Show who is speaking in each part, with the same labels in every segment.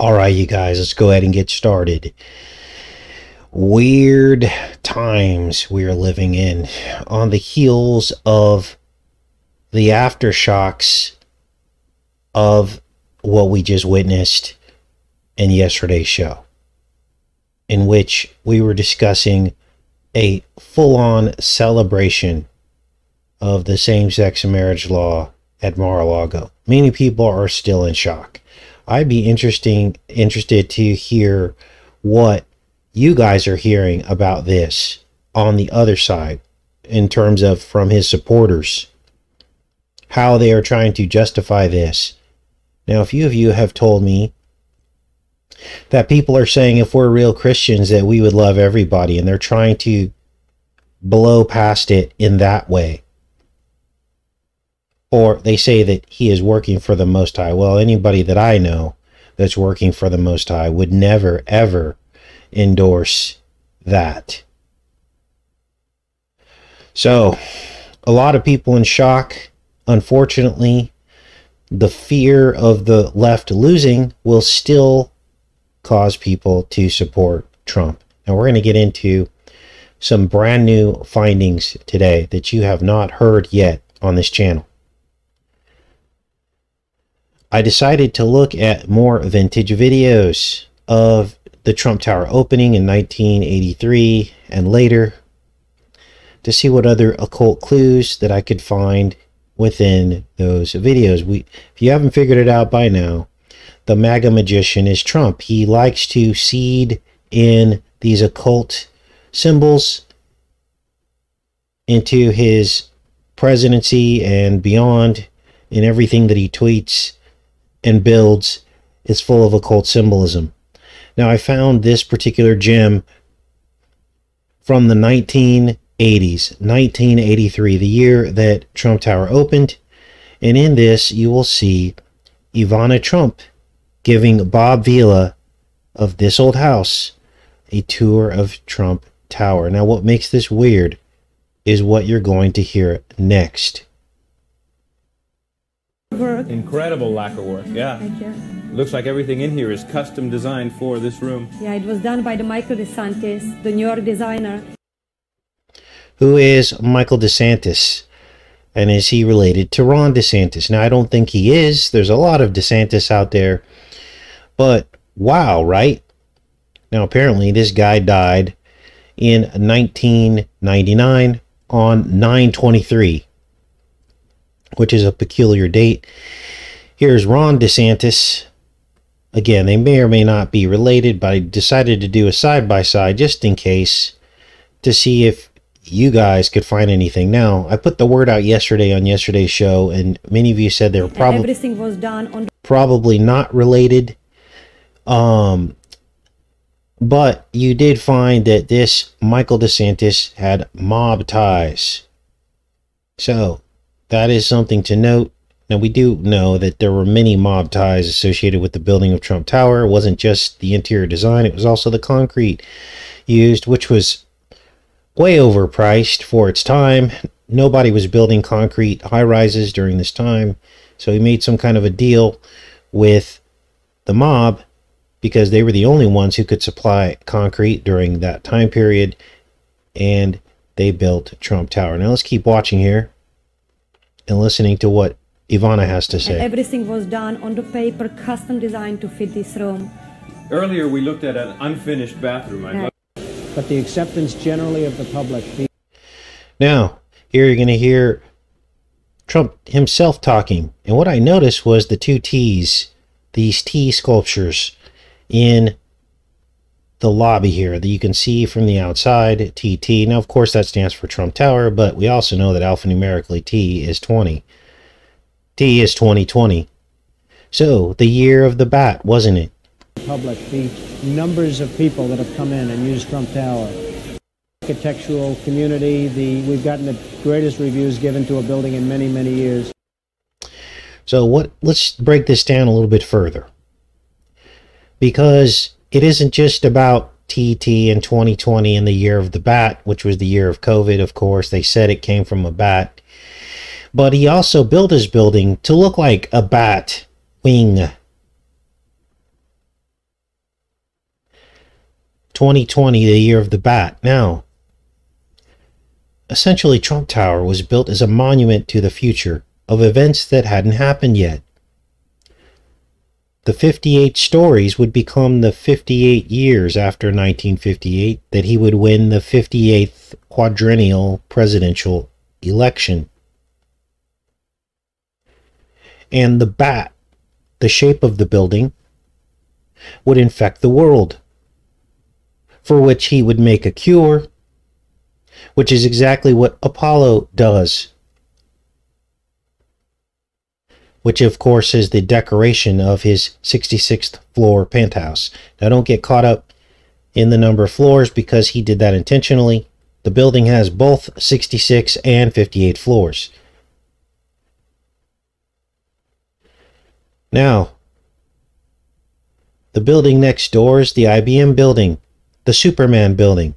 Speaker 1: All right, you guys, let's go ahead and get started. Weird times we are living in on the heels of the aftershocks of what we just witnessed in yesterday's show, in which we were discussing a full on celebration of the same sex marriage law at Mar a Lago. Many people are still in shock. I'd be interesting interested to hear what you guys are hearing about this on the other side in terms of from his supporters how they are trying to justify this. Now, a few of you have told me that people are saying if we're real Christians that we would love everybody and they're trying to blow past it in that way or they say that he is working for the Most High. Well, anybody that I know that's working for the Most High would never, ever endorse that. So, a lot of people in shock. Unfortunately, the fear of the left losing will still cause people to support Trump. Now, we're going to get into some brand new findings today that you have not heard yet on this channel. I decided to look at more vintage videos of the Trump Tower opening in 1983 and later to see what other occult clues that I could find within those videos. We, if you haven't figured it out by now, the MAGA magician is Trump. He likes to seed in these occult symbols into his presidency and beyond in everything that he tweets and builds is full of occult symbolism. Now, I found this particular gem from the 1980s, 1983, the year that Trump Tower opened. And in this, you will see Ivana Trump giving Bob Vila of this old house a tour of Trump Tower. Now, what makes this weird is what you're going to hear next.
Speaker 2: Work.
Speaker 3: Incredible lacquer work, yeah.
Speaker 2: Thank you.
Speaker 3: Looks like everything in here is custom designed for this room.
Speaker 2: Yeah, it was done by the Michael DeSantis, the New York designer.
Speaker 1: Who is Michael DeSantis? And is he related to Ron DeSantis? Now, I don't think he is. There's a lot of DeSantis out there. But wow, right? Now, apparently, this guy died in 1999 on 923 which is a peculiar date. Here's Ron DeSantis. Again, they may or may not be related, but I decided to do a side by side just in case to see if you guys could find anything. Now, I put the word out yesterday on yesterday's show, and many of you said they were probably
Speaker 2: Everything was done on
Speaker 1: probably not related. Um, but you did find that this Michael DeSantis had mob ties. So that is something to note. Now, we do know that there were many mob ties associated with the building of Trump Tower. It wasn't just the interior design, it was also the concrete used, which was way overpriced for its time. Nobody was building concrete high rises during this time. So he made some kind of a deal with the mob because they were the only ones who could supply concrete during that time period. And they built Trump Tower. Now let's keep watching here and listening to what Ivana has to
Speaker 2: and
Speaker 1: say.
Speaker 2: everything was done on the paper, custom designed to fit this room.
Speaker 3: Earlier, we looked at an unfinished bathroom. I'd
Speaker 2: Right.
Speaker 3: love
Speaker 4: but the acceptance generally of the public.
Speaker 1: Now, here you're going to hear Trump himself talking. And what I noticed was the two T's, these T sculptures in the lobby here that you can see from the outside, TT. Now, of course, that stands for Trump Tower, but we also know that alphanumerically T is 20. T is 2020. So, the year of the bat, wasn't it?
Speaker 4: public, the numbers of people that have come in and used Trump Tower, architectural community, the we've gotten the greatest reviews given to a building in many, many years.
Speaker 1: So what let's break this down a little bit further. Because it isn't just about TT in 2020 and the year of the bat, which was the year of COVID, of course. They said it came from a bat. But he also built his building to look like a bat wing. 2020, the year of the bat. Now, essentially, Trump Tower was built as a monument to the future of events that hadn't happened yet. The 58 stories would become the 58 years after 1958 that he would win the 58th quadrennial presidential election. And the bat, the shape of the building, would infect the world, for which he would make a cure, which is exactly what Apollo does which of course is the decoration of his 66th floor penthouse. Now don't get caught up in the number of floors because he did that intentionally. The building has both 66 and 58 floors. Now, the building next door is the IBM building, the Superman building.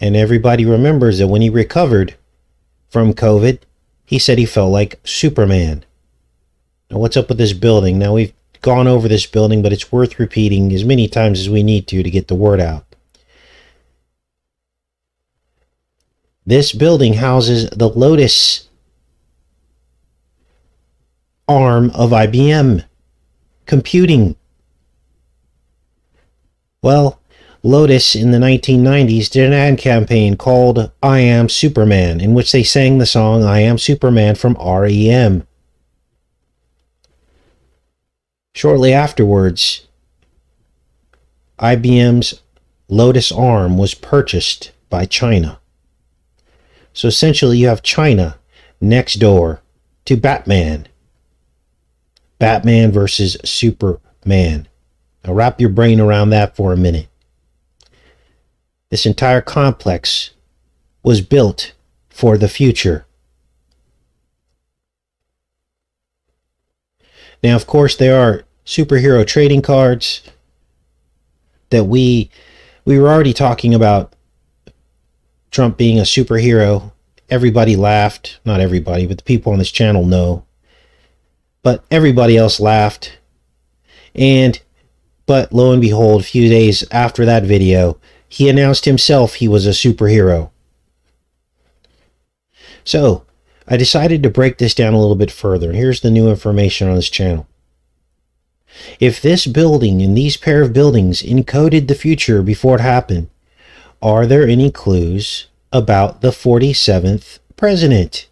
Speaker 1: And everybody remembers that when he recovered from COVID, he said he felt like Superman. Now, what's up with this building? Now, we've gone over this building, but it's worth repeating as many times as we need to to get the word out. This building houses the Lotus arm of IBM computing. Well, Lotus in the 1990s did an ad campaign called I Am Superman, in which they sang the song I Am Superman from REM. Shortly afterwards, IBM's Lotus ARM was purchased by China. So essentially, you have China next door to Batman. Batman versus Superman. Now, wrap your brain around that for a minute. This entire complex was built for the future. Now, of course, there are superhero trading cards that we we were already talking about Trump being a superhero. Everybody laughed, not everybody, but the people on this channel know. But everybody else laughed. And but lo and behold, a few days after that video, he announced himself he was a superhero. So, I decided to break this down a little bit further, here's the new information on this channel. If this building and these pair of buildings encoded the future before it happened, are there any clues about the 47th president?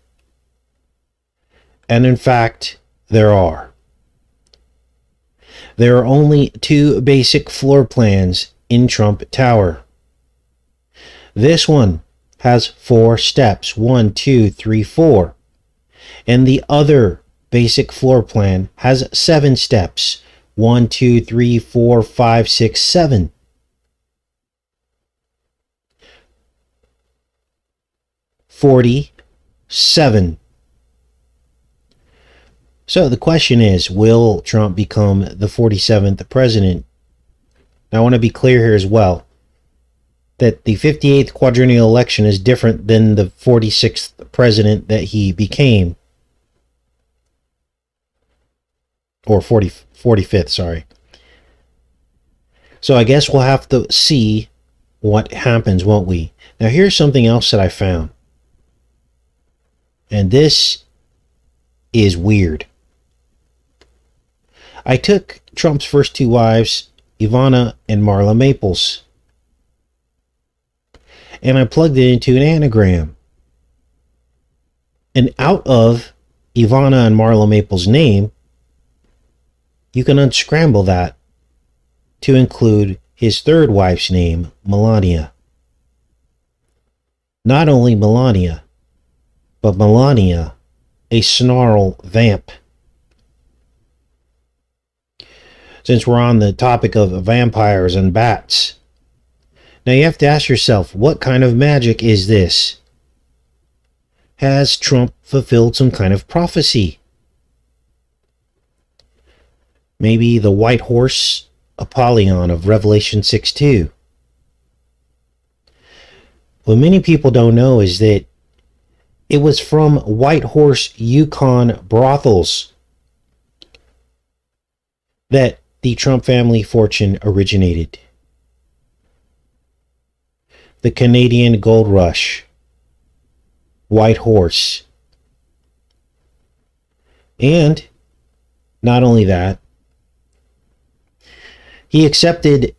Speaker 1: And in fact, there are. There are only two basic floor plans in Trump Tower. This one has four steps one, two, three, four. And the other basic floor plan has seven steps one, two, three, four, five, six, seven. Forty-seven. So the question is, will Trump become the 47th president? Now, I want to be clear here as well that the 58th quadrennial election is different than the 46th president that he became. Or 40, 45th, sorry. So I guess we'll have to see what happens, won't we? Now, here's something else that I found. And this is weird. I took Trump's first two wives, Ivana and Marla Maples, and I plugged it into an anagram. And out of Ivana and Marla Maples' name, you can unscramble that to include his third wife's name, Melania. Not only Melania, but Melania, a snarl vamp. Since we're on the topic of vampires and bats, now you have to ask yourself, what kind of magic is this? Has Trump fulfilled some kind of prophecy? Maybe the white horse Apollyon of Revelation 6 2. What many people don't know is that it was from White Horse Yukon brothels that the Trump family fortune originated. The Canadian Gold Rush, White Horse. And not only that, he accepted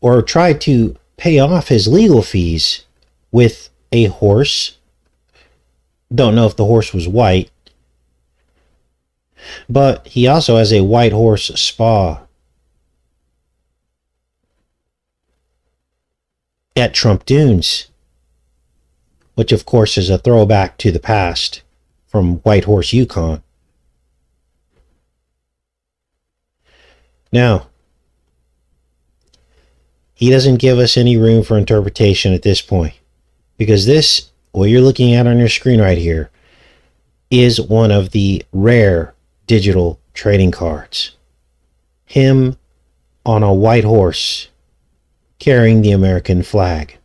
Speaker 1: or tried to pay off his legal fees with a horse. Don't know if the horse was white, but he also has a white horse spa at Trump Dunes, which of course is a throwback to the past from White Horse Yukon. Now, he doesn't give us any room for interpretation at this point because this, what you're looking at on your screen right here, is one of the rare digital trading cards. Him on a white horse carrying the American flag.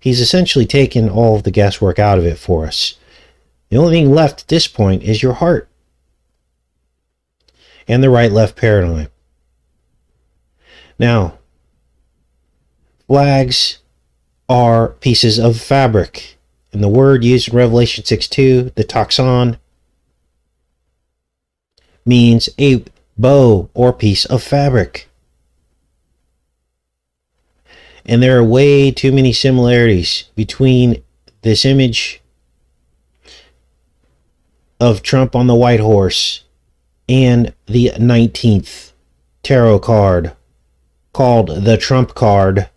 Speaker 1: He's essentially taken all of the guesswork out of it for us. The only thing left at this point is your heart and the right left paradigm. Now, flags are pieces of fabric. And the word used in Revelation 6 2, the toxon, means a bow or piece of fabric. And there are way too many similarities between this image of Trump on the white horse and the 19th tarot card called the Trump card,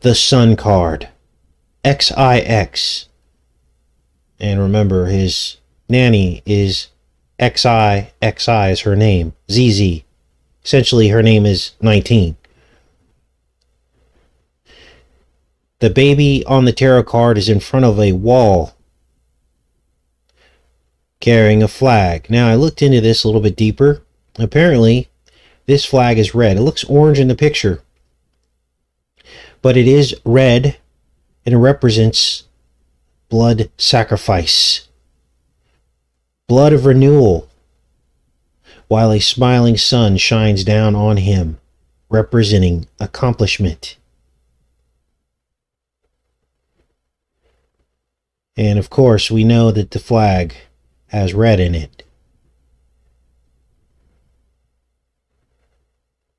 Speaker 1: the Sun card, XIX. And remember, his nanny is XI, XI is her name, ZZ. Essentially, her name is 19. The baby on the tarot card is in front of a wall carrying a flag. Now, I looked into this a little bit deeper. Apparently, this flag is red. It looks orange in the picture, but it is red and it represents blood sacrifice, blood of renewal, while a smiling sun shines down on him, representing accomplishment. And of course, we know that the flag has red in it.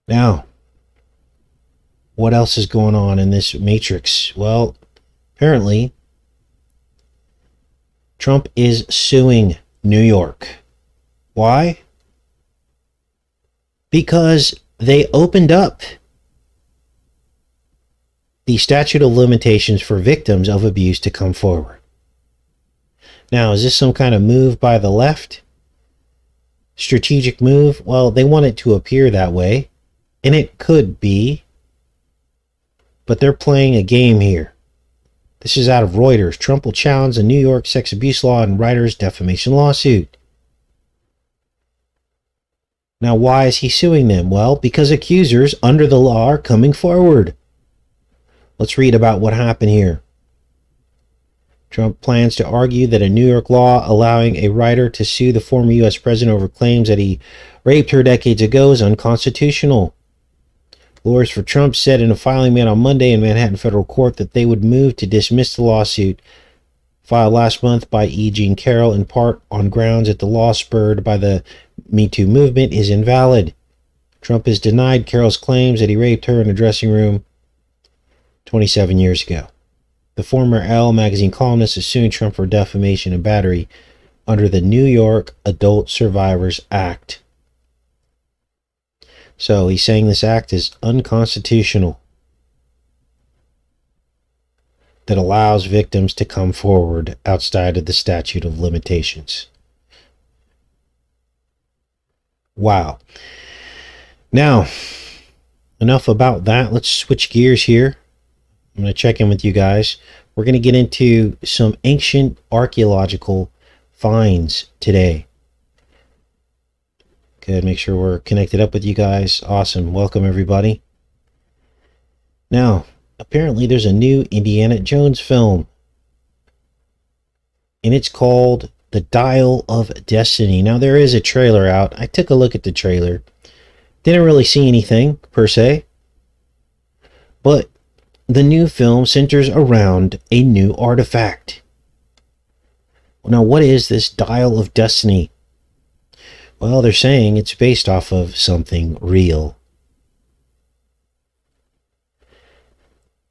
Speaker 1: Now, what else is going on in this matrix? Well, apparently, Trump is suing New York. Why? Because they opened up the statute of limitations for victims of abuse to come forward. Now, is this some kind of move by the left? Strategic move? Well, they want it to appear that way, and it could be, but they're playing a game here. This is out of Reuters. Trump will challenge the New York sex abuse law and writers' defamation lawsuit. Now, why is he suing them? Well, because accusers under the law are coming forward. Let's read about what happened here. Trump plans to argue that a New York law allowing a writer to sue the former U.S. president over claims that he raped her decades ago is unconstitutional. Lawyers for Trump said in a filing made on Monday in Manhattan federal court that they would move to dismiss the lawsuit filed last month by E. Jean Carroll in part on grounds that the law spurred by the Me Too movement is invalid. Trump has denied Carroll's claims that he raped her in a dressing room 27 years ago. The former Elle magazine columnist is suing Trump for defamation and battery under the New York Adult Survivors Act. So he's saying this act is unconstitutional that allows victims to come forward outside of the statute of limitations. Wow. Now, enough about that. Let's switch gears here. I'm going to check in with you guys. We're going to get into some ancient archaeological finds today. Good. Make sure we're connected up with you guys. Awesome. Welcome, everybody. Now, apparently, there's a new Indiana Jones film, and it's called The Dial of Destiny. Now, there is a trailer out. I took a look at the trailer. Didn't really see anything per se. But the new film centers around a new artifact. Now, what is this Dial of Destiny? Well, they're saying it's based off of something real.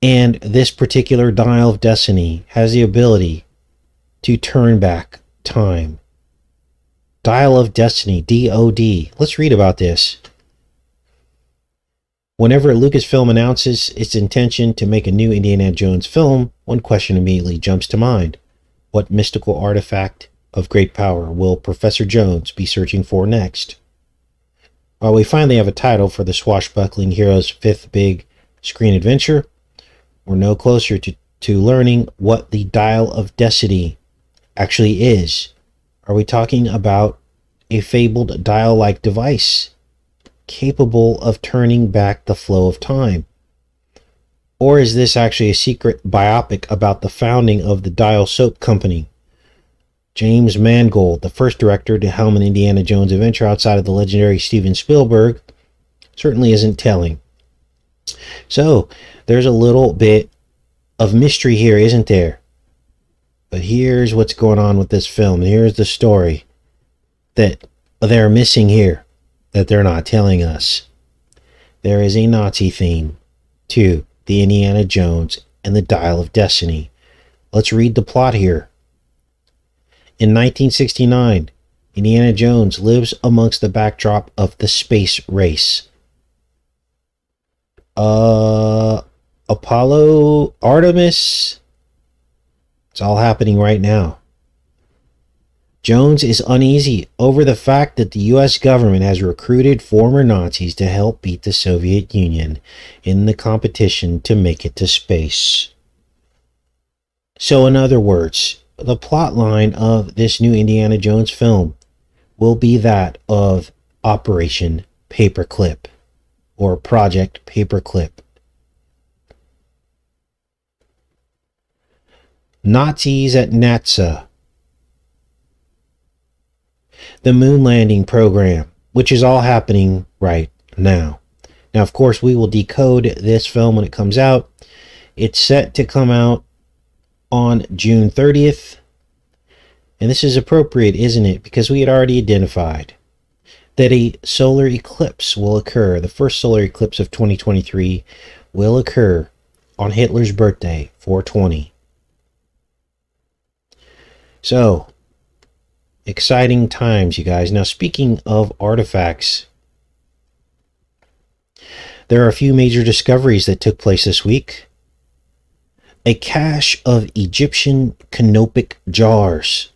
Speaker 1: And this particular Dial of Destiny has the ability to turn back time. Dial of Destiny, DOD. Let's read about this. Whenever Lucasfilm announces its intention to make a new Indiana Jones film, one question immediately jumps to mind. What mystical artifact of great power will Professor Jones be searching for next? While we finally have a title for the swashbuckling hero's fifth big screen adventure, we're no closer to, to learning what the Dial of Destiny actually is. Are we talking about a fabled dial like device capable of turning back the flow of time? Or is this actually a secret biopic about the founding of the Dial Soap Company? James Mangold, the first director to helm an Indiana Jones adventure outside of the legendary Steven Spielberg, certainly isn't telling. So, there's a little bit of mystery here, isn't there? But here's what's going on with this film. Here's the story that they're missing here that they're not telling us. There is a Nazi theme to the Indiana Jones and the Dial of Destiny. Let's read the plot here. In 1969, Indiana Jones lives amongst the backdrop of the space race. Uh, Apollo, Artemis. It's all happening right now. Jones is uneasy over the fact that the U.S. government has recruited former Nazis to help beat the Soviet Union in the competition to make it to space. So, in other words, the plot line of this new Indiana Jones film will be that of Operation Paperclip or Project Paperclip. Nazis at NASA the moon landing program, which is all happening right now. Now, of course, we will decode this film when it comes out. It's set to come out on June 30th. And this is appropriate, isn't it? Because we had already identified that a solar eclipse will occur. The first solar eclipse of 2023 will occur on Hitler's birthday, 420. So, exciting times, you guys. Now, speaking of artifacts, there are a few major discoveries that took place this week. A cache of Egyptian canopic jars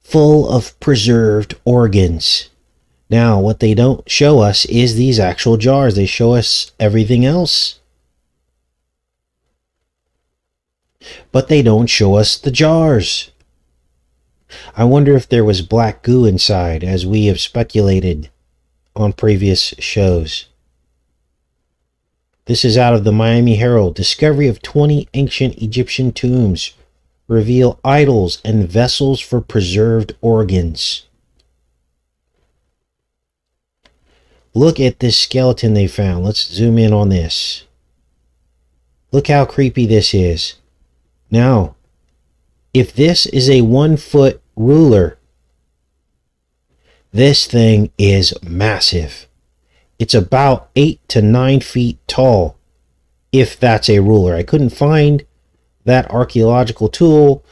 Speaker 1: full of preserved organs. Now, what they don't show us is these actual jars. They show us everything else. But they don't show us the jars. I wonder if there was black goo inside, as we have speculated on previous shows. This is out of the Miami Herald. Discovery of 20 ancient Egyptian tombs reveal idols and vessels for preserved organs. Look at this skeleton they found. Let's zoom in on this. Look how creepy this is. Now, if this is a one foot ruler. This thing is massive. It's about eight to nine feet tall, if that's a ruler. I couldn't find that archaeological tool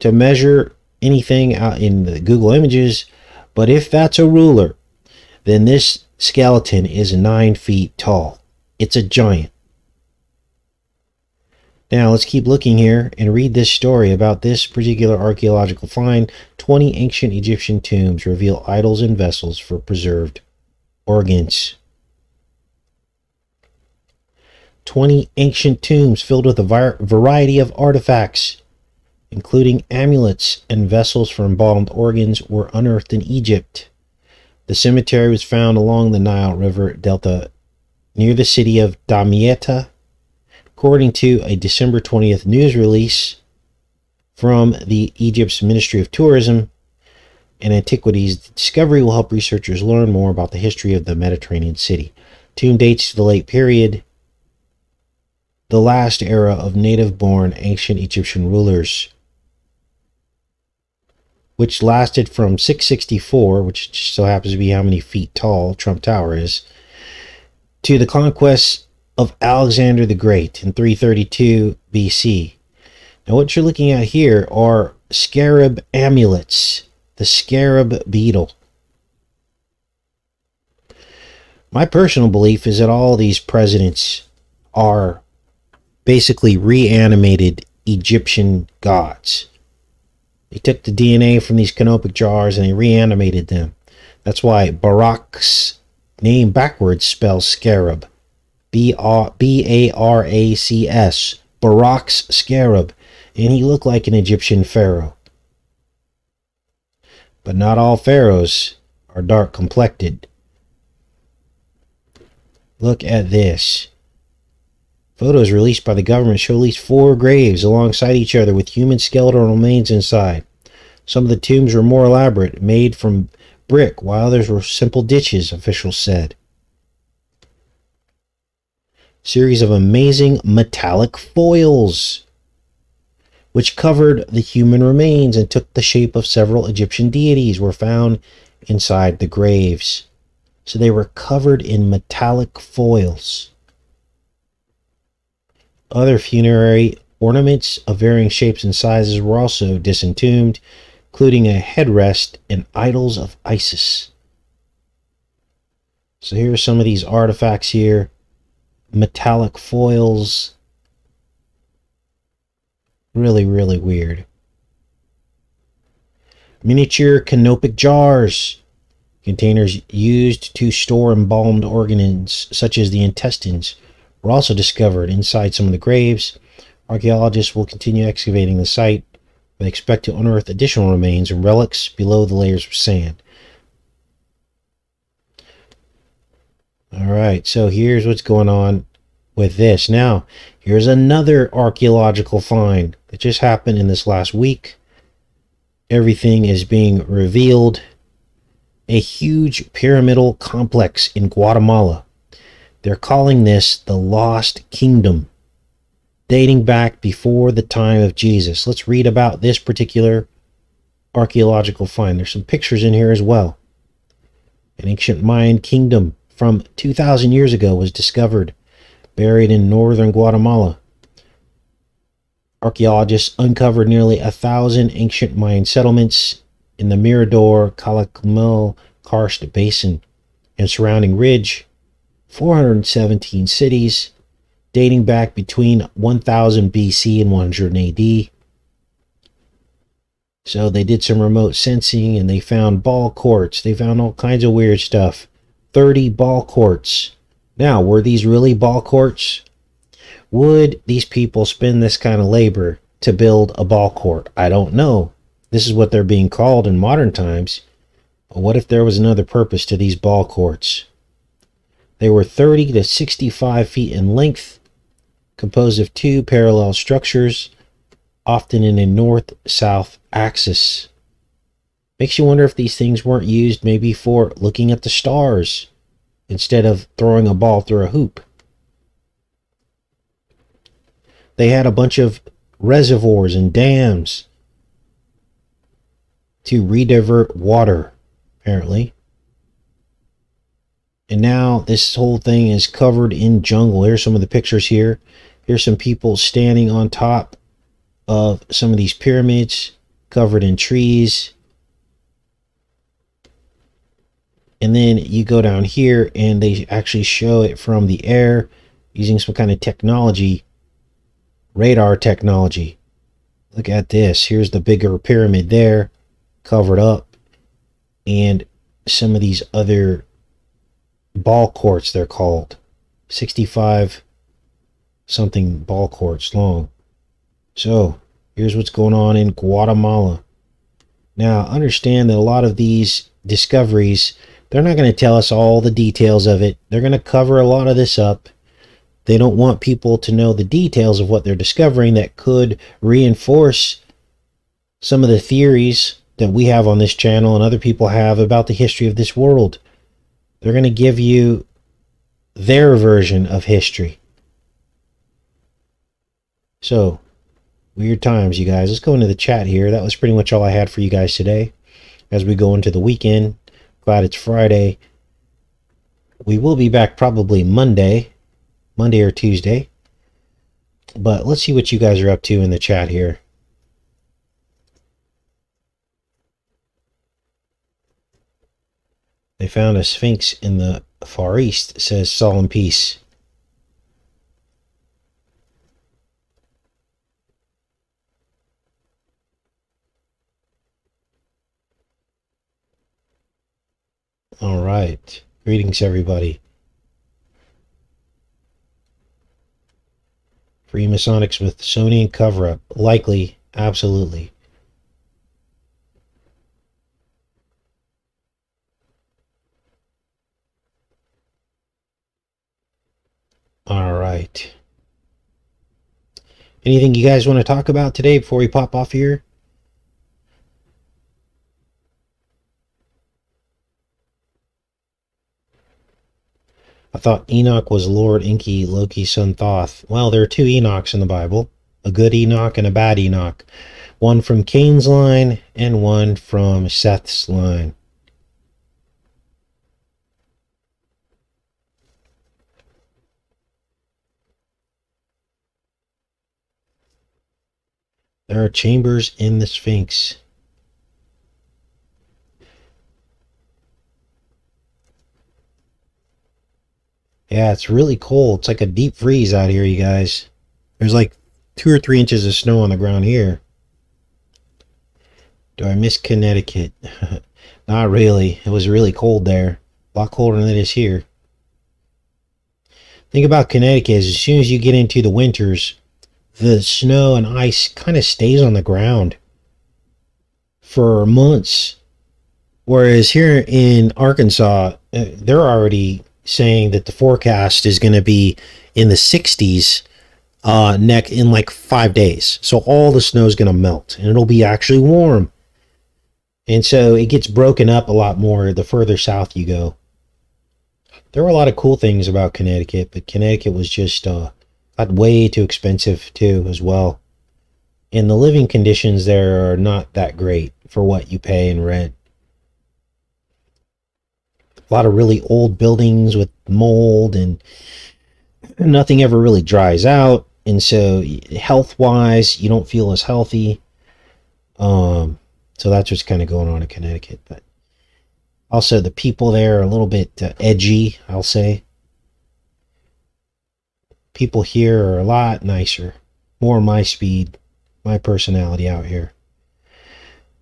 Speaker 1: to measure anything out in the Google images, but if that's a ruler, then this skeleton is nine feet tall. It's a giant. Now let's keep looking here and read this story about this particular archaeological find. 20 ancient Egyptian tombs reveal idols and vessels for preserved organs. 20 ancient tombs filled with a variety of artifacts, including amulets and vessels for embalmed organs, were unearthed in Egypt. The cemetery was found along the Nile River Delta near the city of Damietta According to a December 20th news release from the Egypt's Ministry of Tourism and Antiquities, the discovery will help researchers learn more about the history of the Mediterranean city. Tomb dates to the late period the last era of native born ancient Egyptian rulers, which lasted from 664, which so happens to be how many feet tall Trump Tower is, to the conquest of Alexander the Great in 332 BC. Now, what you're looking at here are scarab amulets, the scarab beetle. My personal belief is that all these presidents are basically reanimated Egyptian gods. They took the DNA from these canopic jars and they reanimated them. That's why Barack's name backwards spells scarab. B A R A C S. Barack's scarab. And he looked like an Egyptian pharaoh. But not all pharaohs are dark complected. Look at this. Photos released by the government show at least four graves alongside each other with human skeletal remains inside. Some of the tombs were more elaborate, made from brick, while others were simple ditches, officials said. Series of amazing metallic foils, which covered the human remains and took the shape of several Egyptian deities, were found inside the graves. So they were covered in metallic foils. Other funerary ornaments of varying shapes and sizes were also disentombed, including a headrest and idols of Isis. So here are some of these artifacts here. Metallic foils. Really, really weird. Miniature canopic jars. Containers used to store embalmed organs, such as the intestines, were also discovered inside some of the graves. Archaeologists will continue excavating the site. They expect to unearth additional remains and relics below the layers of sand. All right, so here's what's going on with this. Now, here's another archaeological find that just happened in this last week. Everything is being revealed. A huge pyramidal complex in Guatemala they're calling this the Lost Kingdom, dating back before the time of Jesus. Let's read about this particular archaeological find. There's some pictures in here as well. An ancient Mayan kingdom from 2,000 years ago was discovered, buried in northern Guatemala. Archaeologists uncovered nearly a thousand ancient Mayan settlements in the Mirador Calakmul karst basin and surrounding ridge 417 cities dating back between 1000 BC and 100 AD. So they did some remote sensing and they found ball courts. They found all kinds of weird stuff. 30 ball courts. Now, were these really ball courts? Would these people spend this kind of labor to build a ball court? I don't know. This is what they're being called in modern times. But what if there was another purpose to these ball courts? They were 30 to 65 feet in length, composed of two parallel structures, often in a north-south axis. Makes you wonder if these things weren't used maybe for looking at the stars instead of throwing a ball through a hoop. They had a bunch of reservoirs and dams to redivert water, apparently. And now this whole thing is covered in jungle. Here's some of the pictures here. Here's some people standing on top of some of these pyramids covered in trees. And then you go down here and they actually show it from the air using some kind of technology, radar technology. Look at this. Here's the bigger pyramid there covered up. And some of these other ball courts they're called. 65 something ball courts long. So here's what's going on in guatemala. Now understand that a lot of these discoveries they're not going to tell us all the details of it. They're going to cover a lot of this up. They don't want people to know the details of what they're discovering that could reinforce some of the theories that we have on this channel and other people have about the history of this world they're going to give you their version of history. So, weird times, you guys. Let's go into the chat here. That was pretty much all I had for you guys today. As we go into the weekend, glad it's Friday. We will be back probably Monday, Monday or Tuesday. But let's see what you guys are up to in the chat here. They found a sphinx in the Far East, says Solemn Peace. All right. Greetings, everybody. Freemasonic Smithsonian cover up. Likely. Absolutely. All right. Anything you guys want to talk about today before we pop off here? I thought Enoch was Lord Enki, Loki's son Thoth. Well, there are two Enochs in the Bible a good Enoch and a bad Enoch. One from Cain's line and one from Seth's line. There are chambers in the Sphinx. Yeah, it's really cold. It's like a deep freeze out here, you guys. There's like two or three inches of snow on the ground here. Do I miss Connecticut? Not really. It was really cold there. A lot colder than it is here. Think about Connecticut as soon as you get into the winters, the snow and ice kind of stays on the ground for months. Whereas here in Arkansas, uh, they're already saying that the forecast is going to be in the 60s uh, neck in like five days. So all the snow is going to melt and it'll be actually warm. And so it gets broken up a lot more the further south you go. There were a lot of cool things about Connecticut, but Connecticut was just uh, got way too expensive too as well. And the living conditions there are not that great for what you pay in rent. A lot of really old buildings with mold and nothing ever really dries out. And so health wise you don't feel as healthy. Um so that's what's kind of going on in connecticut. But also the people there are a little bit uh, edgy i'll say people here are a lot nicer more my speed my personality out here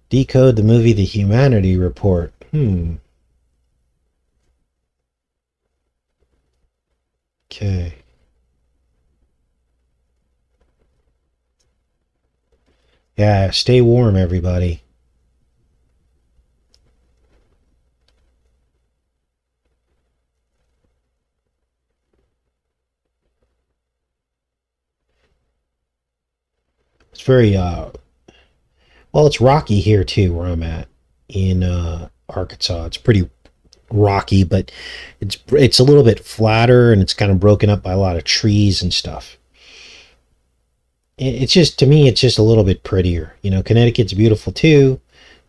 Speaker 1: decode the movie the humanity report hmm Okay. Yeah, stay warm, everybody. It's very, uh, well, it's rocky here too, where I'm at in uh, Arkansas. It's pretty rocky, but it's it's a little bit flatter and it's kind of broken up by a lot of trees and stuff. It's just to me, it's just a little bit prettier. You know, Connecticut's beautiful too,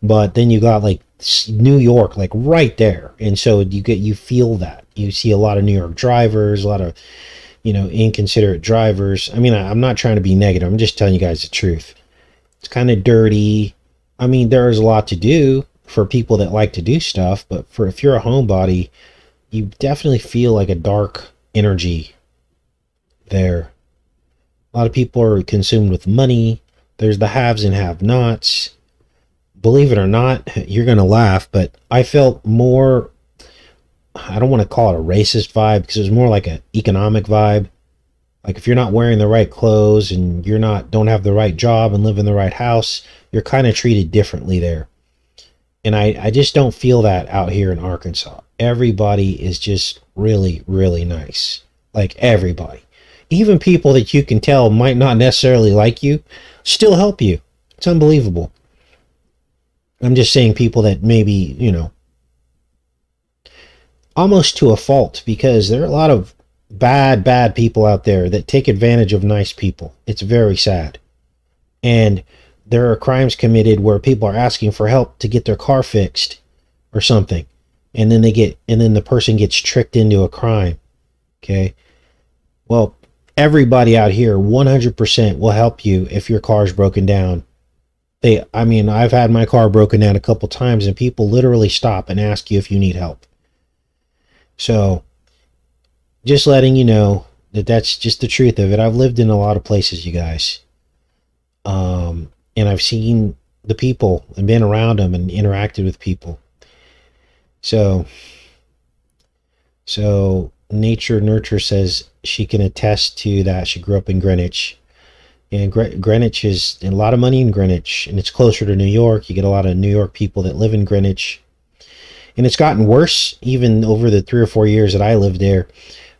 Speaker 1: but then you got like New York, like right there, and so you get you feel that you see a lot of New York drivers, a lot of you know inconsiderate drivers. I mean, I'm not trying to be negative. I'm just telling you guys the truth. It's kind of dirty. I mean, there's a lot to do, for people that like to do stuff, but for if you're a homebody, you definitely feel like a dark energy there. A lot of people are consumed with money. There's the haves and have nots. Believe it or not, you're going to laugh, but I felt more, I don't want to call it a racist vibe because it was more like an economic vibe. Like if you're not wearing the right clothes and you're not, don't have the right job and live in the right house, you're kind of treated differently there. And I, I just don't feel that out here in Arkansas. Everybody is just really, really nice. Like everybody. Even people that you can tell might not necessarily like you still help you. It's unbelievable. I'm just saying people that maybe, you know, almost to a fault because there are a lot of bad, bad people out there that take advantage of nice people. It's very sad. And there are crimes committed where people are asking for help to get their car fixed or something. And then they get, and then the person gets tricked into a crime. Okay. Well, everybody out here 100% will help you if your car's broken down. They, I mean, I've had my car broken down a couple times and people literally stop and ask you if you need help. So, just letting you know that that's just the truth of it. I've lived in a lot of places, you guys. Um, and I've seen the people and been around them and interacted with people. So, so nature nurture says she can attest to that. She grew up in Greenwich, and Gre- Greenwich is a lot of money in Greenwich, and it's closer to New York. You get a lot of New York people that live in Greenwich, and it's gotten worse even over the three or four years that I lived there.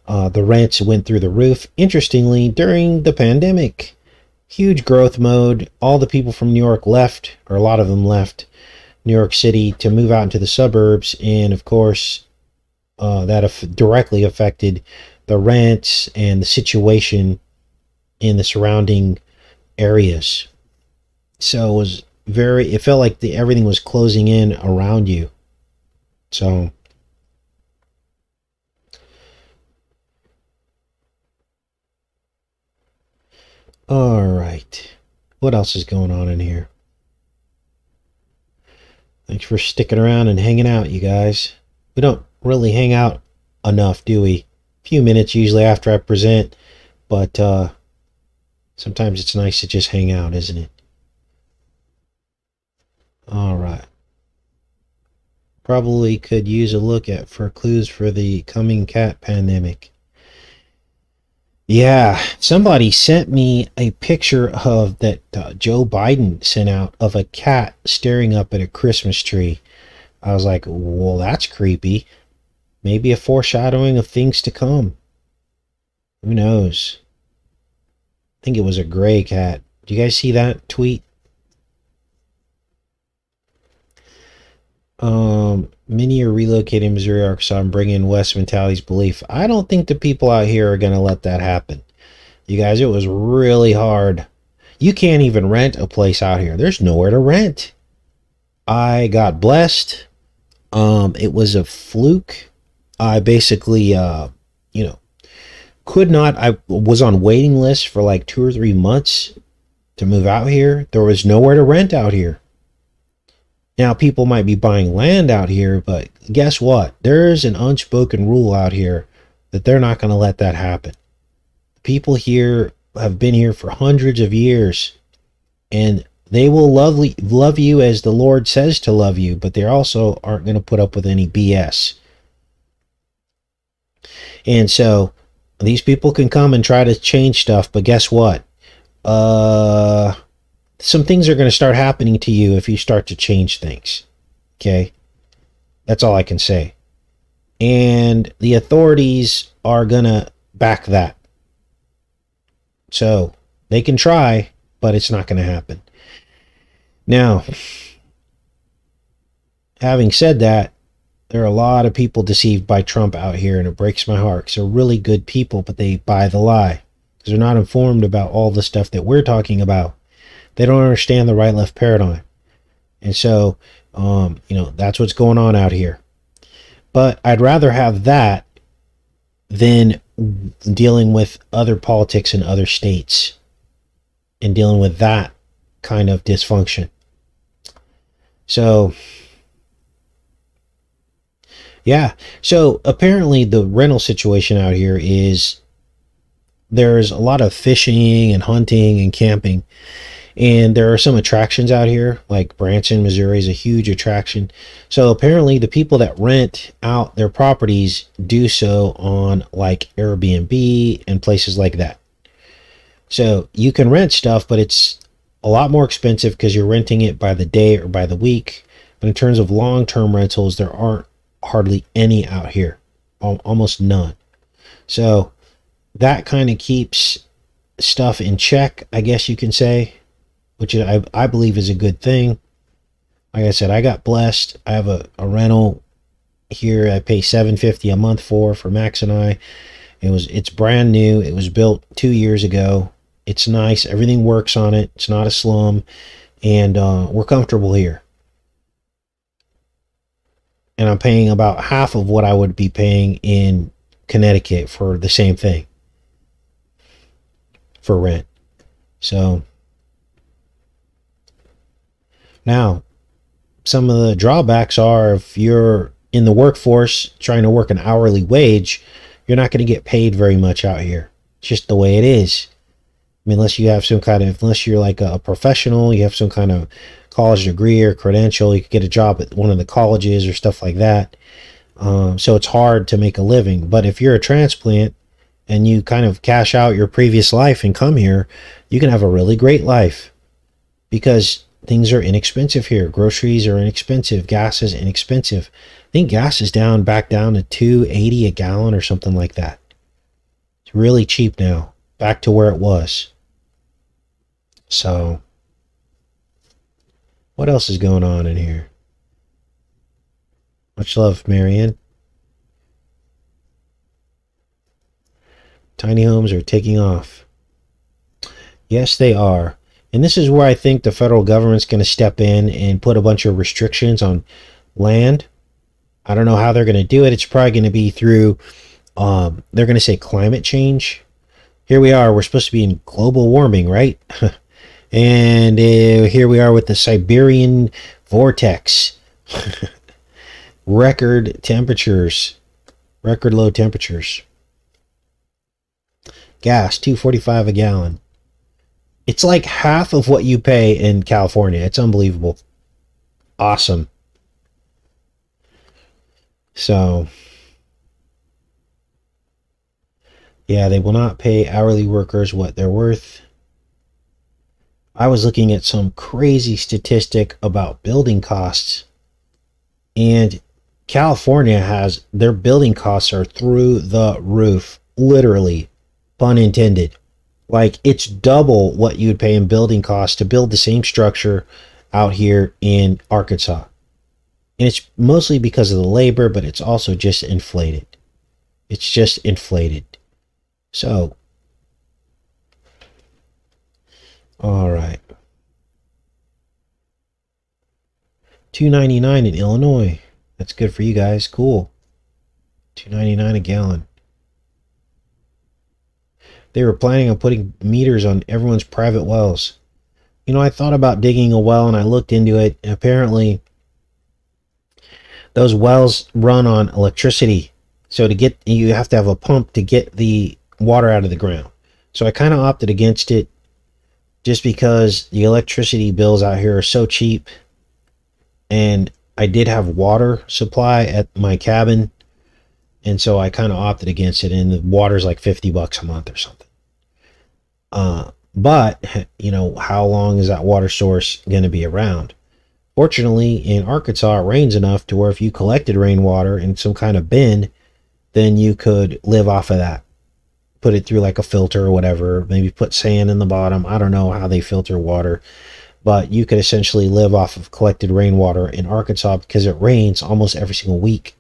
Speaker 1: Uh, the rents went through the roof. Interestingly, during the pandemic, huge growth mode. All the people from New York left, or a lot of them left New York City to move out into the suburbs, and of course, uh, that af- directly affected the rents and the situation in the surrounding areas. So it was very. It felt like the everything was closing in around you. So. All right. What else is going on in here? Thanks for sticking around and hanging out, you guys. We don't really hang out enough, do we? A few minutes usually after I present, but uh, sometimes it's nice to just hang out, isn't it? All right. Probably could use a look at for clues for the coming cat pandemic. Yeah, somebody sent me a picture of that uh, Joe Biden sent out of a cat staring up at a Christmas tree. I was like, well, that's creepy. Maybe a foreshadowing of things to come. Who knows? I think it was a gray cat. Do you guys see that tweet? Um, many are relocating Missouri, Arkansas, and bringing in West mentality's belief. I don't think the people out here are going to let that happen. You guys, it was really hard. You can't even rent a place out here. There's nowhere to rent. I got blessed. Um, it was a fluke. I basically, uh, you know, could not. I was on waiting list for like two or three months to move out here. There was nowhere to rent out here. Now, people might be buying land out here, but guess what? There's an unspoken rule out here that they're not going to let that happen. People here have been here for hundreds of years, and they will love, love you as the Lord says to love you, but they also aren't going to put up with any BS. And so these people can come and try to change stuff, but guess what? Uh, some things are going to start happening to you if you start to change things. Okay? That's all I can say. And the authorities are going to back that. So they can try, but it's not going to happen. Now, having said that, there are a lot of people deceived by Trump out here, and it breaks my heart. They're really good people, but they buy the lie because they're not informed about all the stuff that we're talking about. They don't understand the right left paradigm. And so, um, you know, that's what's going on out here. But I'd rather have that than dealing with other politics in other states and dealing with that kind of dysfunction. So, yeah. So apparently, the rental situation out here is there's a lot of fishing and hunting and camping. And there are some attractions out here, like Branson, Missouri is a huge attraction. So apparently, the people that rent out their properties do so on like Airbnb and places like that. So you can rent stuff, but it's a lot more expensive because you're renting it by the day or by the week. But in terms of long term rentals, there aren't hardly any out here, almost none. So that kind of keeps stuff in check, I guess you can say, which I, I believe is a good thing. Like I said, I got blessed. I have a, a rental here I pay 750 a month for for Max and I It was it's brand new. It was built two years ago. It's nice. Everything works on it. It's not a slum, and uh, we're comfortable here. And I'm paying about half of what I would be paying in Connecticut for the same thing for rent. So now, some of the drawbacks are if you're in the workforce trying to work an hourly wage, you're not going to get paid very much out here. It's just the way it is. I mean, unless you have some kind of, unless you're like a professional, you have some kind of college degree or credential, you could get a job at one of the colleges or stuff like that. Um, so it's hard to make a living. But if you're a transplant and you kind of cash out your previous life and come here, you can have a really great life because things are inexpensive here. Groceries are inexpensive. Gas is inexpensive. I think gas is down back down to 280 a gallon or something like that. It's really cheap now, back to where it was. So, what else is going on in here? Much love, Marianne. Tiny homes are taking off. Yes, they are. And this is where I think the federal government's going to step in and put a bunch of restrictions on land. I don't know how they're going to do it. It's probably going to be through, um, they're going to say climate change. Here we are. We're supposed to be in global warming, right? and uh, here we are with the Siberian vortex. record temperatures, record low temperatures. Gas, 245 a gallon. It's like half of what you pay in California. It's unbelievable. Awesome. So, yeah, they will not pay hourly workers what they're worth. I was looking at some crazy statistic about building costs, and California has their building costs are through the roof, literally, pun intended. Like it's double what you would pay in building costs to build the same structure out here in Arkansas. And it's mostly because of the labor, but it's also just inflated. It's just inflated. So, all right. 299 in Illinois. That's good for you guys. Cool. 299 a gallon. They were planning on putting meters on everyone's private wells. You know, I thought about digging a well and I looked into it. Apparently, those wells run on electricity. So to get, you have to have a pump to get the water out of the ground. So I kind of opted against it just because the electricity bills out here are so cheap. And I did have water supply at my cabin and so I kind of opted against it. And the water's like 50 bucks a month or something. Uh, but, you know, how long is that water source going to be around? Fortunately, in Arkansas, it rains enough to where if you collected rainwater in some kind of bin, then you could live off of that. Put it through like a filter or whatever, maybe put sand in the bottom. I don't know how they filter water, but you could essentially live off of collected rainwater in Arkansas because it rains almost every single week.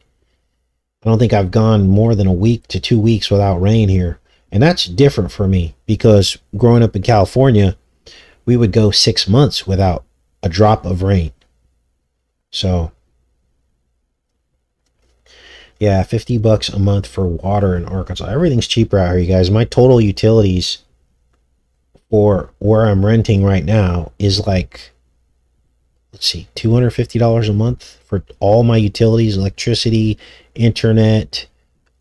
Speaker 1: I don't think I've gone more than a week to two weeks without rain here. And that's different for me because growing up in California, we would go six months without a drop of rain. So, yeah, 50 bucks a month for water in Arkansas. Everything's cheaper out here, you guys. My total utilities for where I'm renting right now is like let's see, $250 a month for all my utilities, electricity, internet.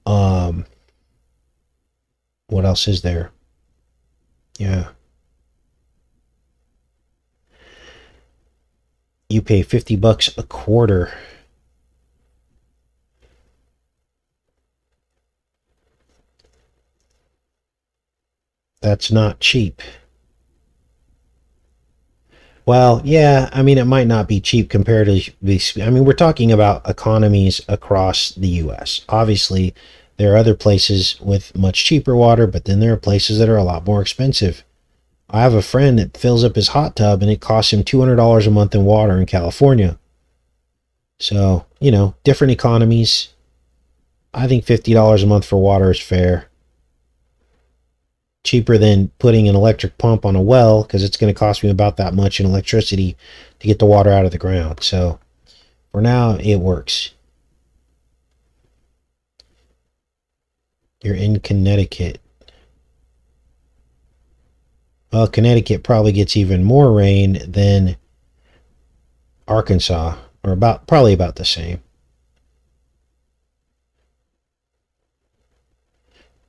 Speaker 1: Um, what else is there? Yeah. You pay 50 bucks a quarter. That's not cheap. Well, yeah, I mean, it might not be cheap comparatively. I mean, we're talking about economies across the U.S. Obviously, there are other places with much cheaper water, but then there are places that are a lot more expensive. I have a friend that fills up his hot tub and it costs him $200 a month in water in California. So, you know, different economies. I think $50 a month for water is fair. Cheaper than putting an electric pump on a well because it's going to cost me about that much in electricity to get the water out of the ground. So for now, it works. You're in Connecticut. Well, Connecticut probably gets even more rain than Arkansas, or about probably about the same.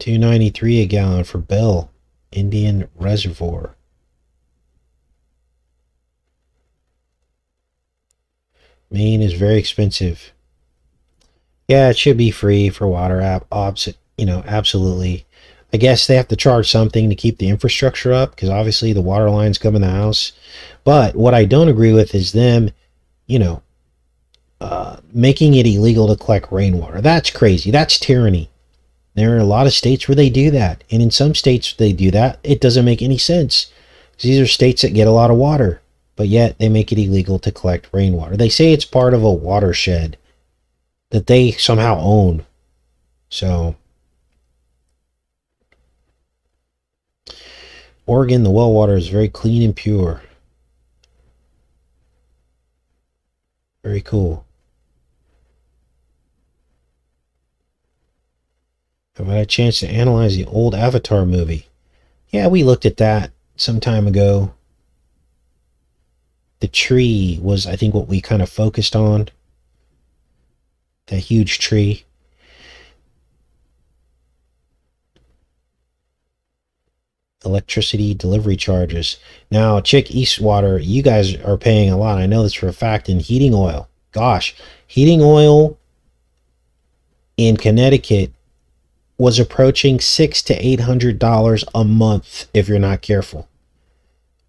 Speaker 1: 293 a gallon for Bell Indian Reservoir. Maine is very expensive. Yeah, it should be free for water app ops, you know, absolutely. I guess they have to charge something to keep the infrastructure up because obviously the water lines come in the house. But what I don't agree with is them, you know, uh, making it illegal to collect rainwater. That's crazy. That's tyranny. There are a lot of states where they do that. And in some states they do that. It doesn't make any sense. These are states that get a lot of water, but yet they make it illegal to collect rainwater. They say it's part of a watershed that they somehow own. So Oregon, the well water is very clean and pure. Very cool. Have I had a chance to analyze the old Avatar movie? Yeah, we looked at that some time ago. The tree was, I think, what we kind of focused on. That huge tree. Electricity delivery charges. Now, Chick Eastwater, you guys are paying a lot. I know this for a fact in heating oil. Gosh, heating oil in Connecticut was approaching six to eight hundred dollars a month if you're not careful.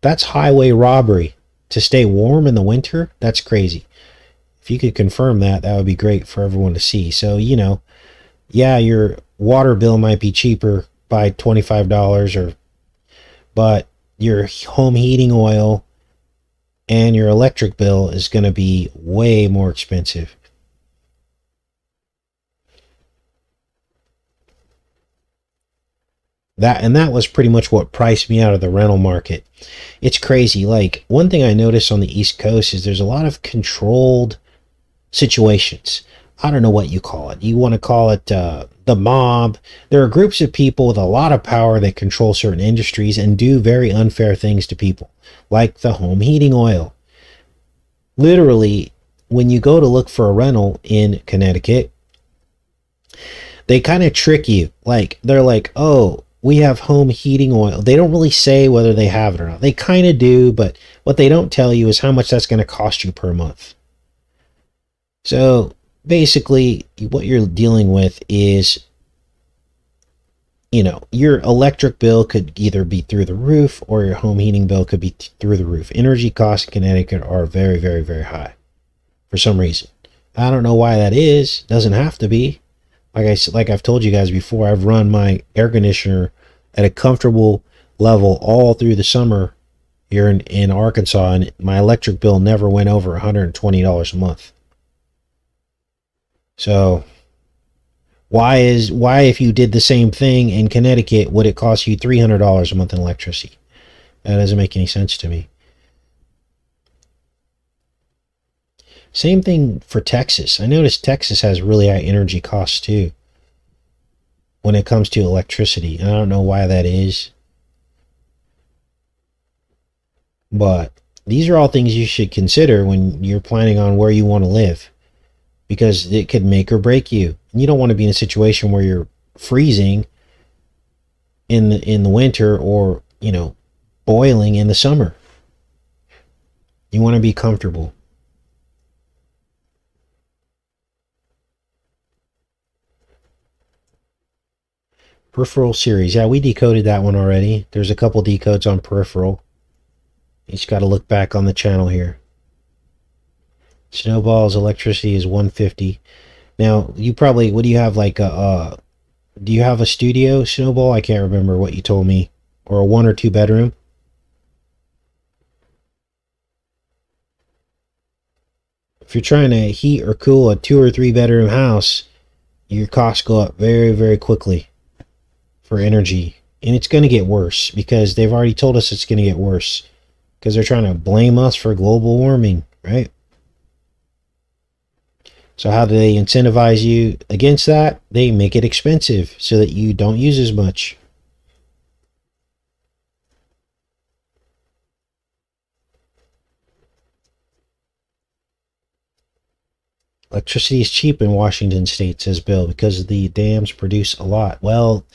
Speaker 1: That's highway robbery. To stay warm in the winter, that's crazy. If you could confirm that, that would be great for everyone to see. So, you know, yeah, your water bill might be cheaper by $25 or but your home heating oil and your electric bill is going to be way more expensive. That and that was pretty much what priced me out of the rental market. It's crazy. Like one thing i notice on the east coast is there's a lot of controlled situations. I don't know what you call it. You want to call it uh, the mob. There are groups of people with a lot of power that control certain industries and do very unfair things to people like the home heating oil. Literally when you go to look for a rental in connecticut they kind of trick you. Like they're like oh we have home heating oil. They don't really say whether they have it or not. They kind of do, but what they don't tell you is how much that's going to cost you per month. So basically, what you're dealing with is, you know, your electric bill could either be through the roof or your home heating bill could be through the roof. Energy costs in Connecticut are very, very, very high for some reason. I don't know why that is. Doesn't have to be like I like I've told you guys before, I've run my air conditioner at a comfortable level all through the summer here in, in Arkansas, and my electric bill never went over $120 a month. So why is why if you did the same thing in Connecticut would it cost you $300 a month in electricity? That doesn't make any sense to me. Same thing for Texas. I noticed Texas has really high energy costs too when it comes to electricity. I don't know why that is. But these are all things you should consider when you're planning on where you want to live because it could make or break you. You don't want to be in a situation where you're freezing in the in the winter or, you know, boiling in the summer. You want to be comfortable. Peripheral series. Yeah, we decoded that one already. There's a couple decodes on peripheral. You just got to look back on the channel here. Snowball's electricity is 150. Now, you probably, what do you have, like a, uh, do you have a studio, Snowball? I can't remember what you told me. Or a one or two bedroom? If you're trying to heat or cool a two or three bedroom house, your costs go up very, very quickly for energy And it's going to get worse because they've already told us it's going to get worse because they're trying to blame us for global warming, right? So, how do they incentivize you against that? They make it expensive so that you don't use as much. Electricity is cheap in Washington state, says Bill, because the dams produce a lot. Well,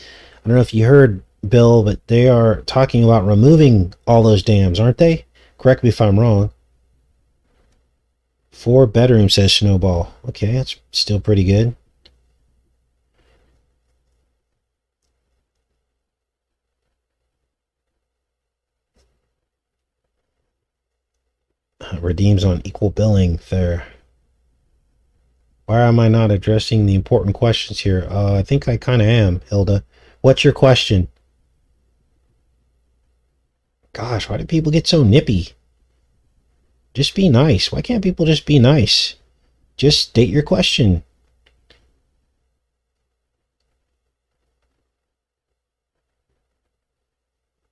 Speaker 1: I don't know if you heard, Bill, but they are talking about removing all those dams, aren't they? Correct me if I'm wrong. Four bedrooms, says Snowball. Okay, that's still pretty good. Uh, redeems on equal billing there. Why am I not addressing the important questions here? Uh, I think I kind of am, Hilda. What's your question? Gosh, why do people get so nippy? Just be nice. Why can't people just be nice? Just state your question.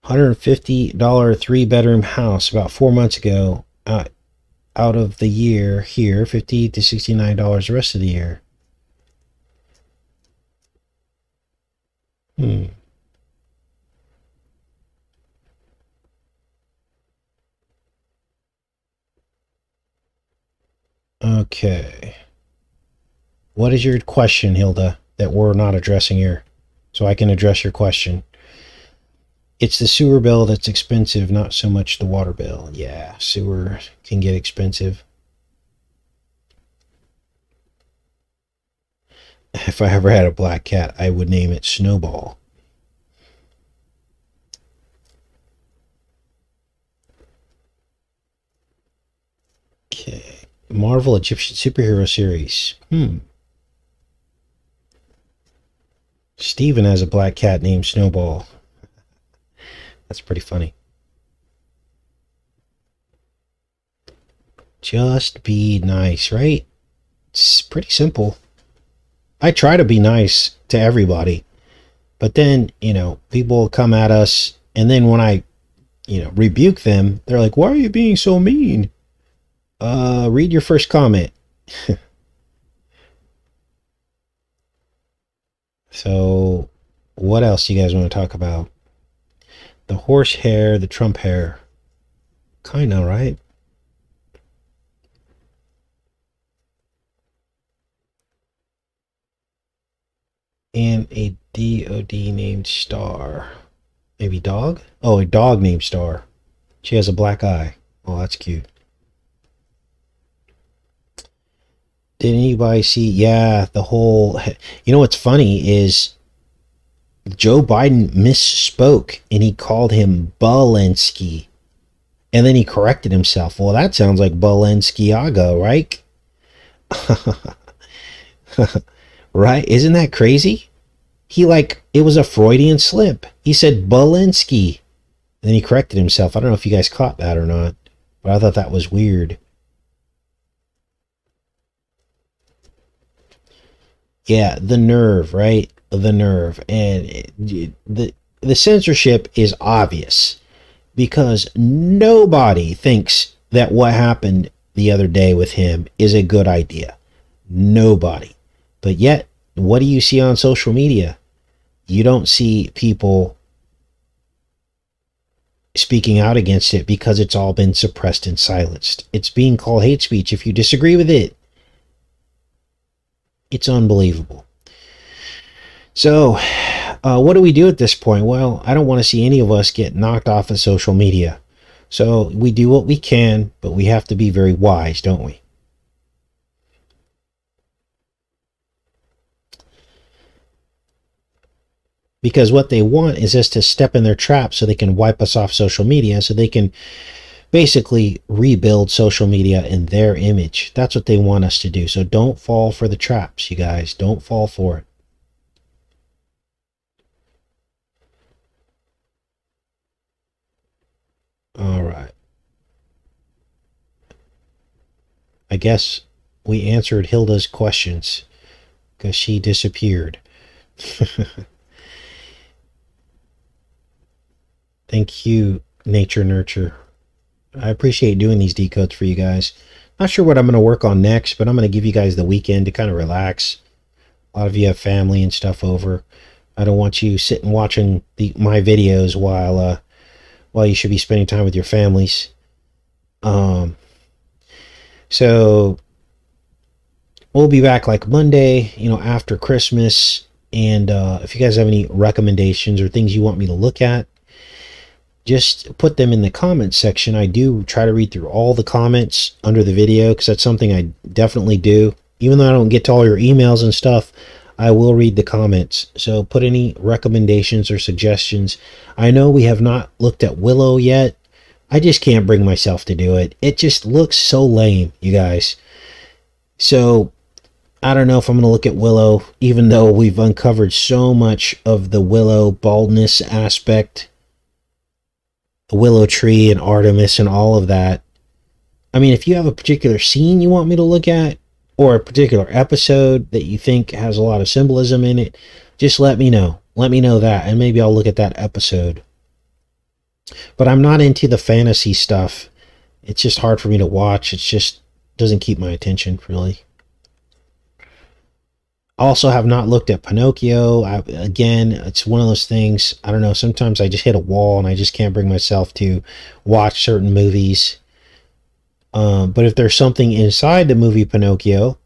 Speaker 1: $150 three bedroom house about four months ago. Uh, out of the year here, 50 to $69 the rest of the year. Hmm. Okay. What is your question, Hilda, that we're not addressing here? So I can address your question. It's the sewer bill that's expensive, not so much the water bill. Yeah, sewer can get expensive. If I ever had a black cat, I would name it Snowball. Okay. Marvel Egyptian superhero series. Hmm. Steven has a black cat named Snowball. That's pretty funny. Just be nice, right? It's pretty simple. I try to be nice to everybody. But then, you know, people come at us and then when I, you know, rebuke them, they're like, "Why are you being so mean?" Uh, read your first comment. so, what else do you guys want to talk about? The horse hair, the Trump hair. Kinda, right? And a DOD named Star. Maybe dog? Oh, a dog named Star. She has a black eye. Oh, that's cute. Did anybody see? Yeah, the whole. You know what's funny is Joe Biden misspoke and he called him Balensky. And then he corrected himself. Well, that sounds like Balenskiaga, right? right? Isn't that crazy? He like it was a Freudian slip. He said Balensky. And then he corrected himself. I don't know if you guys caught that or not, but I thought that was weird. Yeah, the nerve, right? the nerve and the the censorship is obvious because nobody thinks that what happened the other day with him is a good idea nobody but yet what do you see on social media you don't see people speaking out against it because it's all been suppressed and silenced it's being called hate speech if you disagree with it it's unbelievable so, uh, what do we do at this point? Well, I don't want to see any of us get knocked off of social media. So, we do what we can, but we have to be very wise, don't we? Because what they want is us to step in their trap so they can wipe us off social media, so they can basically rebuild social media in their image. That's what they want us to do. So don't fall for the traps, you guys. Don't fall for it. All right. I guess we answered Hilda's questions because she disappeared. Thank you, Nature Nurture. I appreciate doing these decodes for you guys. Not sure what I'm going to work on next, but I'm going to give you guys the weekend to kind of relax. A lot of you have family and stuff over. I don't want you sitting watching the, my videos while uh, while you should be spending time with your families. Um, so we'll be back like Monday, you know, after Christmas. And uh, if you guys have any recommendations or things you want me to look at, just put them in the comments section. I do try to read through all the comments under the video because that's something I definitely do. Even though I don't get to all your emails and stuff, I will read the comments. So put any recommendations or suggestions. I know we have not looked at Willow yet. I just can't bring myself to do it. It just looks so lame, you guys. So I don't know if I'm going to look at Willow, even though we've uncovered so much of the Willow baldness aspect the willow tree and Artemis and all of that. I mean, if you have a particular scene you want me to look at, or a particular episode that you think has a lot of symbolism in it, just let me know. Let me know that, and maybe I'll look at that episode. But I'm not into the fantasy stuff. It's just hard for me to watch. It just doesn't keep my attention, really also have not looked at Pinocchio. I, again, it's one of those things. I don't know. Sometimes I just hit a wall and I just can't bring myself to watch certain movies. Um, but if there's something inside the movie Pinocchio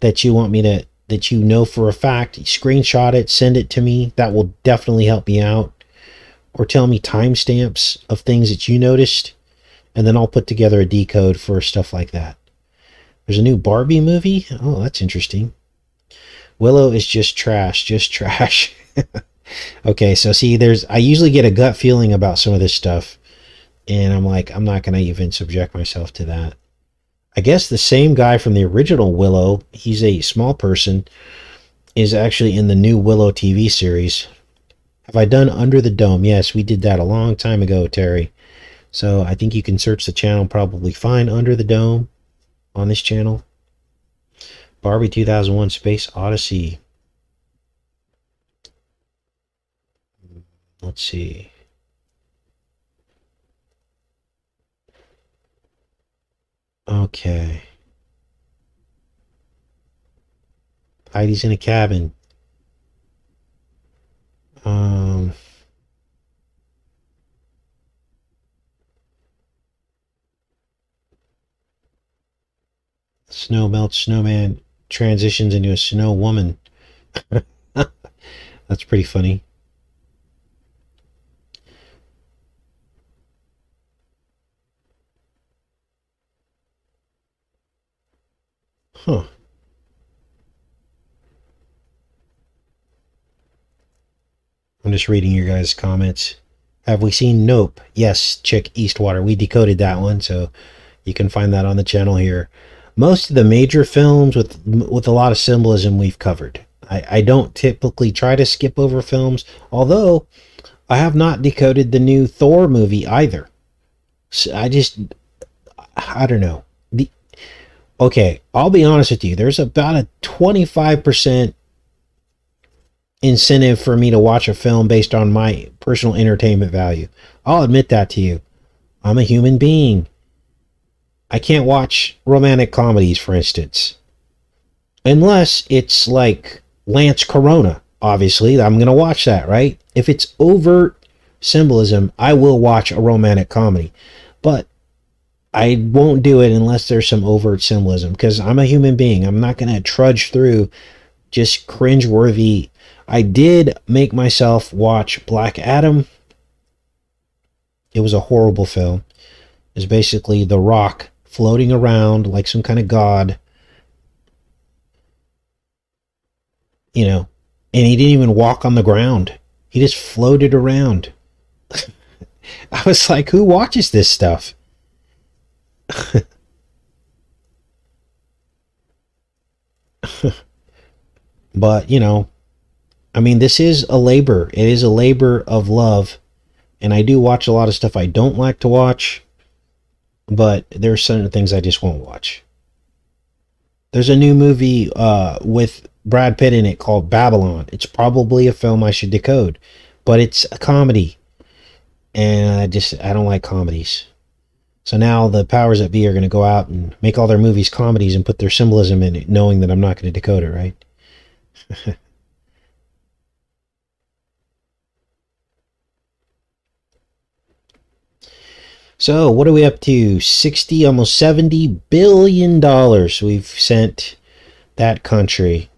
Speaker 1: that you want me to, that you know for a fact, screenshot it, send it to me. That will definitely help me out. Or tell me timestamps of things that you noticed. And then I'll put together a decode for stuff like that. There's a new Barbie movie. Oh, that's interesting. Willow is just trash, just trash. okay, so see, there's I usually get a gut feeling about some of this stuff, and I'm like, I'm not gonna even subject myself to that. I guess the same guy from the original Willow, he's a small person, is actually in the new Willow TV series. Have I done Under the Dome? Yes, we did that a long time ago, Terry. So I think you can search the channel, probably find Under the Dome on this channel. Barbie 2001 Space Odyssey. Let's see. Okay. Heidi's in a cabin. Um. Snow melts, snowman transitions into a snow woman. That's pretty funny. Huh. I'm just reading your guys' comments. Have we seen Nope? Yes, Chick Eastwater. We decoded that one, so you can find that on the channel here most of the major films with with a lot of symbolism we've covered. I, I don't typically try to skip over films, although I have not decoded the new Thor movie either. So I just I don't know. The okay, I'll be honest with you. There's about a 25% incentive for me to watch a film based on my personal entertainment value. I'll admit that to you. I'm a human being. I can't watch romantic comedies, for instance, unless it's like Lance Corona. Obviously, I'm going to watch that, right? If it's overt symbolism, I will watch a romantic comedy. But I won't do it unless there's some overt symbolism because I'm a human being. I'm not going to trudge through just cringe-worthy. I did make myself watch Black Adam. It was a horrible film. It's basically The Rock floating around like some kind of god. You know, and he didn't even walk on the ground. He just floated around. I was like, who watches this stuff? but, you know, I mean, this is a labor. It is a labor of love. And I do watch a lot of stuff I don't like to watch but there are certain things I just won't watch. There's a new movie uh, with Brad Pitt in it called Babylon. It's probably a film I should decode, but it's a comedy. and I just I don't like comedies. So now the powers that be are going to go out and make all their movies comedies and put their symbolism in it, knowing that I'm not going to decode it, right? so what are we up to? 60, almost 70 billion dollars we've sent that country.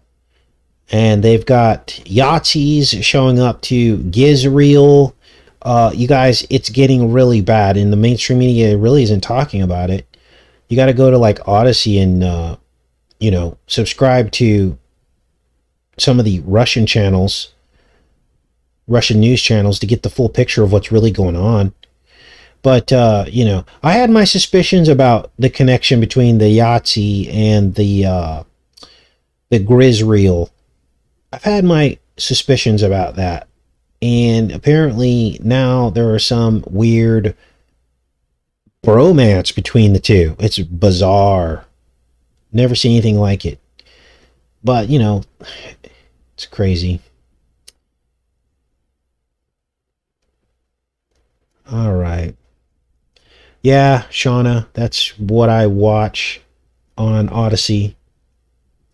Speaker 1: And they've got Yahtzees showing up to Gizreel. Uh, you guys, it's getting really bad, and the mainstream media really isn't talking about it. You got to go to like Odysee and, uh, you know, subscribe to some of the Russian channels, Russian news channels, to get the full picture of what's really going on. But uh, you know, I had my suspicions about the connection between the Yahtzee and the uh, the Grizreel. I've had my suspicions about that, and apparently now there are some weird bromance between the two. It's bizarre. Never seen anything like it. But you know, it's crazy. All right. Yeah, Shauna, that's what I watch on Odysee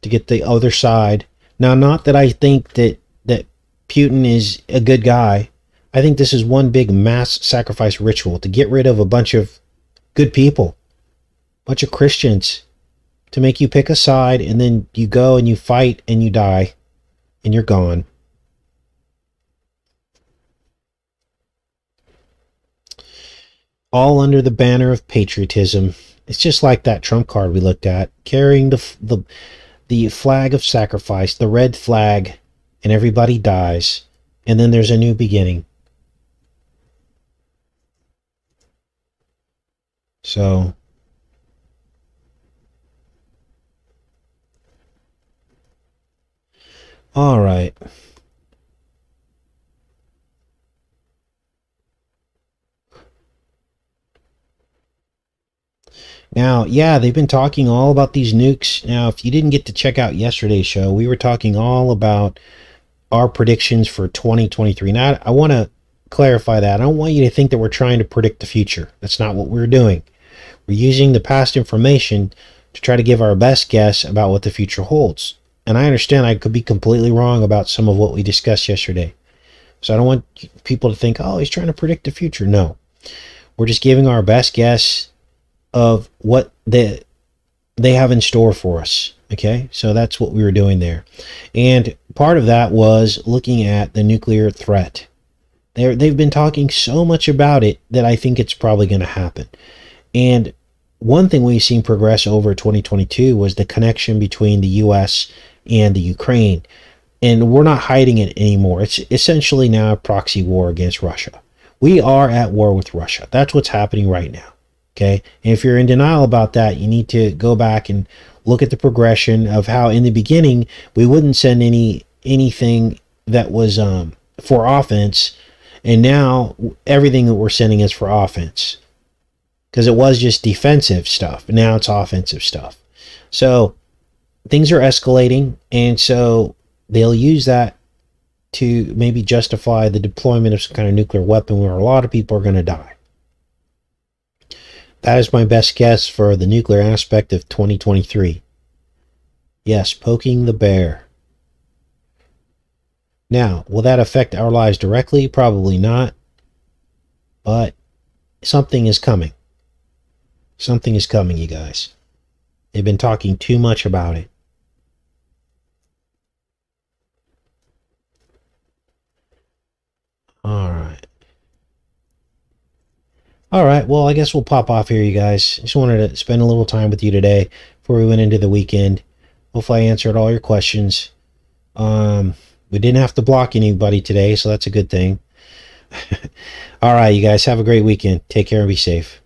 Speaker 1: to get the other side. Now, not that I think that that Putin is a good guy. I think this is one big mass sacrifice ritual to get rid of a bunch of good people, bunch of Christians, to make you pick a side, and then you go and you fight and you die, and you're gone. All under the banner of patriotism. It's just like that trump card we looked at, carrying the the the flag of sacrifice, the red flag, and everybody dies, and then there's a new beginning. So All right. Now, yeah, they've been talking all about these nukes. Now, if you didn't get to check out yesterday's show, we were talking all about our predictions for 2023. Now, I want to clarify that. I don't want you to think that we're trying to predict the future. That's not what we're doing. We're using the past information to try to give our best guess about what the future holds. And I understand I could be completely wrong about some of what we discussed yesterday. So I don't want people to think, oh, he's trying to predict the future. No. We're just giving our best guess of what they they have in store for us. Okay, so that's what we were doing there, and part of that was looking at the nuclear threat. They they've been talking so much about it that I think it's probably going to happen. And one thing we've seen progress over 2022 was the connection between the U.S. and the Ukraine, and we're not hiding it anymore. It's essentially now a proxy war against Russia. We are at war with Russia. That's what's happening right now. Okay. And if you're in denial about that, you need to go back and look at the progression of how in the beginning we wouldn't send any anything that was um, for offense. And now everything that we're sending is for offense. Because it was just defensive stuff. Now it's offensive stuff. So things are escalating. And so they'll use that to maybe justify the deployment of some kind of nuclear weapon where a lot of people are going to die. That is my best guess for the nuclear aspect of 2023. Yes, poking the bear. Now, will that affect our lives directly? Probably not. But something is coming. Something is coming, you guys. They've been talking too much about it. All right. All right. Well, I guess we'll pop off here, you guys. Just wanted to spend a little time with you today before we went into the weekend. Hopefully, I answered all your questions. Um, we didn't have to block anybody today, so that's a good thing. all right, you guys have a great weekend. Take care and be safe.